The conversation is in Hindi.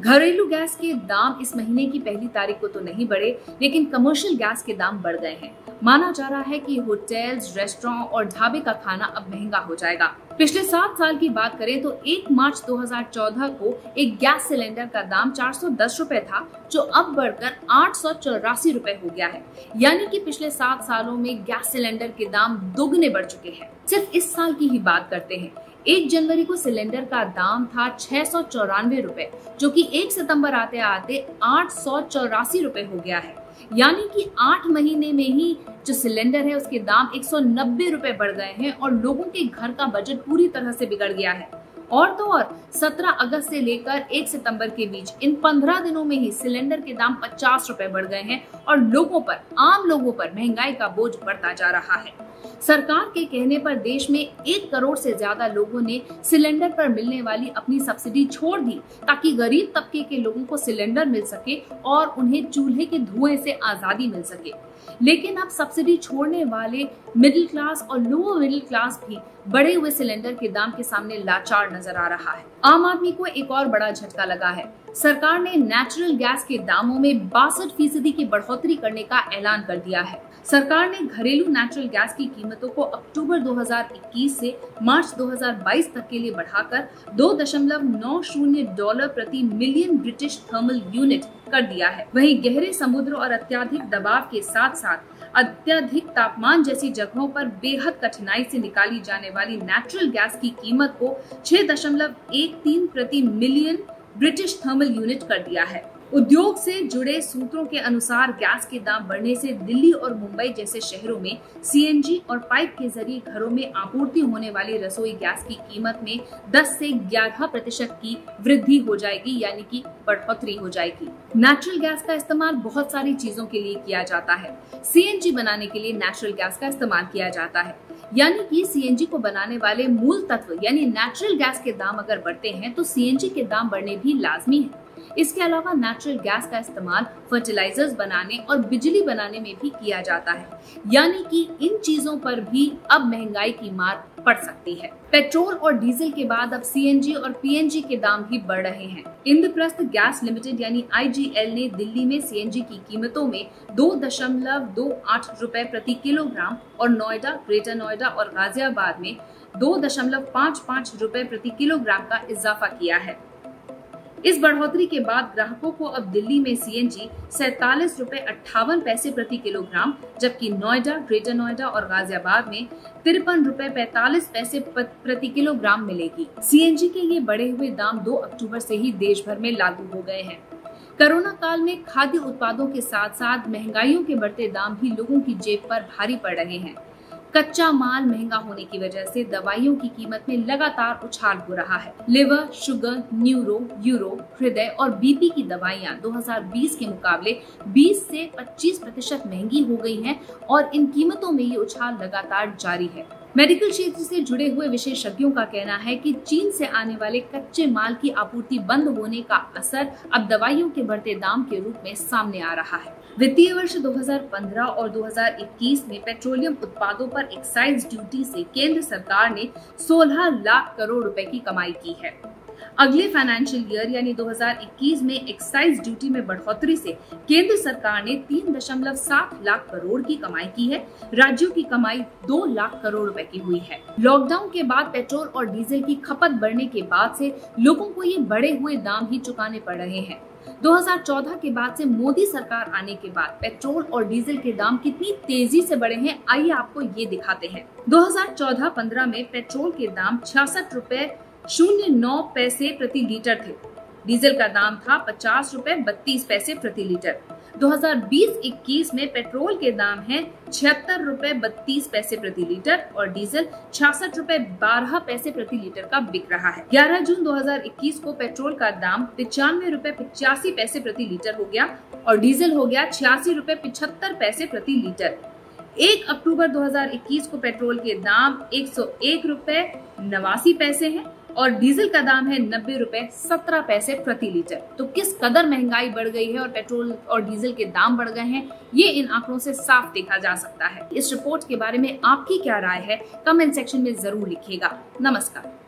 घरेलू गैस के दाम इस महीने की पहली तारीख को तो नहीं बढ़े, लेकिन कमर्शियल गैस के दाम बढ़ गए हैं। माना जा रहा है कि होटल्स, रेस्टोरेंट और ढाबे का खाना अब महँगा हो जाएगा। पिछले सात साल की बात करें तो 1 मार्च 2014 को एक गैस सिलेंडर का दाम चार सौ था, जो अब बढ़कर आठ सौ चौरासी हो गया है। यानी कि पिछले सात सालों में गैस सिलेंडर के दाम दोगुने बढ़ चुके हैं। सिर्फ़ इस साल की ही बात करते हैं। एक जनवरी को सिलेंडर का दाम था छह सौ चौरानवे रूपए, जो कि एक सितंबर आते आते आठ सौ चौरासी रूपए हो गया है। यानी कि आठ महीने में ही जो सिलेंडर है, उसके दाम एक सौ नब्बे रूपए बढ़ गए हैं और लोगों के घर का बजट पूरी तरह से बिगड़ गया है। और तो और। 17 अगस्त से लेकर 1 सितंबर के बीच इन 15 दिनों में ही सिलेंडर के दाम पचास रूपए बढ़ गए हैं और लोगों पर, आम लोगों पर महँगाई का बोझ बढ़ता जा रहा है। सरकार के कहने पर देश में एक करोड़ से ज़्यादा लोगों ने सिलेंडर पर मिलने वाली अपनी सब्सिडी छोड़ दी ताकि गरीब तबके के लोगों को सिलेंडर मिल सके और उन्हें चूल्हे के धुएँ से आज़ादी मिल सके। लेकिन अब सब्सिडी छोड़ने वाले मिडिल क्लास और लोअर मिडिल क्लास भी बढ़े हुए सिलेंडर के दाम के सामने लाचार नज़र आ रहा है। आम आदमी को एक और बड़ा झटका लगा है। सरकार ने नेचुरल गैस के दामों में बासठ फ़ीसदी की बढ़ोतरी करने का ऐलान कर दिया है। सरकार ने घरेलू नेचुरल गैस की कीमतों को अक्टूबर 2021 से मार्च 2022 तक के लिए बढ़ाकर दो दशमलव नौ शून्य डॉलर प्रति मिलियन ब्रिटिश थर्मल यूनिट कर दिया है। वहीं गहरे समुद्र और अत्याधिक दबाव के साथ साथ अत्यधिक तापमान जैसी जगहों पर बेहद कठिनाई से निकाली जाने वाली नेचुरल गैस की कीमत को छह दशमलव एक तीन प्रति मिलियन ब्रिटिश थर्मल यूनिट कर दिया है। उद्योग से जुड़े सूत्रों के अनुसार गैस के दाम बढ़ने से दिल्ली और मुंबई जैसे शहरों में सीएनजी और पाइप के ज़रिए घरों में आपूर्ति होने वाली रसोई गैस की कीमत में 10 से 11 प्रतिशत की वृद्धि हो जाएगी, यानी कि बढ़ोतरी हो जाएगी। नेचुरल गैस का इस्तेमाल बहुत सारी चीज़ों के लिए किया जाता है। सीएनजी बनाने के लिए नेचुरल गैस का इस्तेमाल किया जाता है। यानी कि सीएनजी को बनाने वाले मूल तत्व, यानी नेचुरल गैस के दाम अगर बढ़ते हैं तो सीएनजी के दाम बढ़ने भी लाजमी है। इसके अलावा नेचुरल गैस का इस्तेमाल फर्टिलाइजर्स बनाने और बिजली बनाने में भी किया जाता है। यानी कि इन चीज़ों पर भी अब महँगाई की मार पड़ सकती है। पेट्रोल और डीजल के बाद अब सीएनजी और पीएनजी के दाम भी बढ़ रहे हैं। इंद्रप्रस्थ गैस लिमिटेड यानी आईजीएल ने दिल्ली में सीएनजी की कीमतों में दो दशमलव दो आठ रूपए प्रति किलोग्राम और नोएडा, ग्रेटर नोएडा और गाजियाबाद में दो दशमलव पाँच पाँच रूपए प्रति किलोग्राम का इजाफा किया है। इस बढ़ोतरी के बाद ग्राहकों को अब दिल्ली में सीएनजी सैतालीस रूपए अट्ठावन पैसे प्रति किलोग्राम, जबकि नोएडा, ग्रेटर नोएडा और गाजियाबाद में तिरपन रूपए पैतालीस पैसे प्रति किलोग्राम मिलेगी। सीएनजी के ये बढ़े हुए दाम 2 अक्टूबर से ही देश भर में लागू हो गए हैं। कोरोना काल में खाद्य उत्पादों के साथ साथ महंगाइयों के बढ़ते दाम भी लोगों की जेब पर भारी पड़ रहे हैं। कच्चा माल महँगा होने की वजह से दवाइयों की कीमत में लगातार उछाल हो रहा है। लिवर, शुगर, न्यूरो, यूरो, हृदय और बीपी की दवाइयाँ 2020 के मुकाबले 20 से 25 प्रतिशत महँगी हो गई हैं और इन कीमतों में ये उछाल लगातार जारी है। मेडिकल क्षेत्र से जुड़े हुए विशेषज्ञों का कहना है कि चीन से आने वाले कच्चे माल की आपूर्ति बंद होने का असर अब दवाइयों के बढ़ते दाम के रूप में सामने आ रहा है। वित्तीय वर्ष 2015 और 2021 में पेट्रोलियम उत्पादों पर एक्साइज ड्यूटी से केंद्र सरकार ने 16 लाख करोड़ रुपए की कमाई की है। अगले फाइनेंशियल ईयर यानी 2021 में एक्साइज ड्यूटी में बढ़ोतरी से केंद्र सरकार ने तीन दशमलव सात लाख करोड़ की कमाई की है। राज्यों की कमाई दो लाख करोड़ रुपए की हुई है। लॉकडाउन के बाद पेट्रोल और डीजल की खपत बढ़ने के बाद से लोगों को ये बढ़े हुए दाम ही चुकाने पड़ रहे हैं। 2014 के बाद से मोदी सरकार आने के बाद पेट्रोल और डीजल के दाम कितनी तेज़ी से बढ़े हैं, आइए आपको ये दिखाते हैं। 2014-15 में पेट्रोल के दाम छियासठ रूपए शून्य नौ पैसे प्रति लीटर थे। डीजल का दाम था पचास रूपए बत्तीस पैसे प्रति लीटर। 2020-21 में पेट्रोल के दाम है छिहत्तर रूपए बत्तीस पैसे प्रति लीटर और डीजल छियासठ रूपए बारह पैसे प्रति लीटर का बिक रहा है। 11 जून 2021 को पेट्रोल का दाम पिचानवे रूपए पिचासी पैसे प्रति लीटर हो गया और डीजल हो गया छियासी रूपए पिछहत्तर पैसे प्रति लीटर। एक अक्टूबर 2021 को पेट्रोल के दाम एक सौ एक रूपए नवासी पैसे हैं। और डीजल का दाम है नब्बे रूपए सत्रह पैसे प्रति लीटर। तो किस कदर महँगाई बढ़ गई है और पेट्रोल और डीजल के दाम बढ़ गए हैं, ये इन आंकड़ों से साफ़ देखा जा सकता है। इस रिपोर्ट के बारे में आपकी क्या राय है, कमेंट सेक्शन में ज़रूर लिखेगा नमस्कार।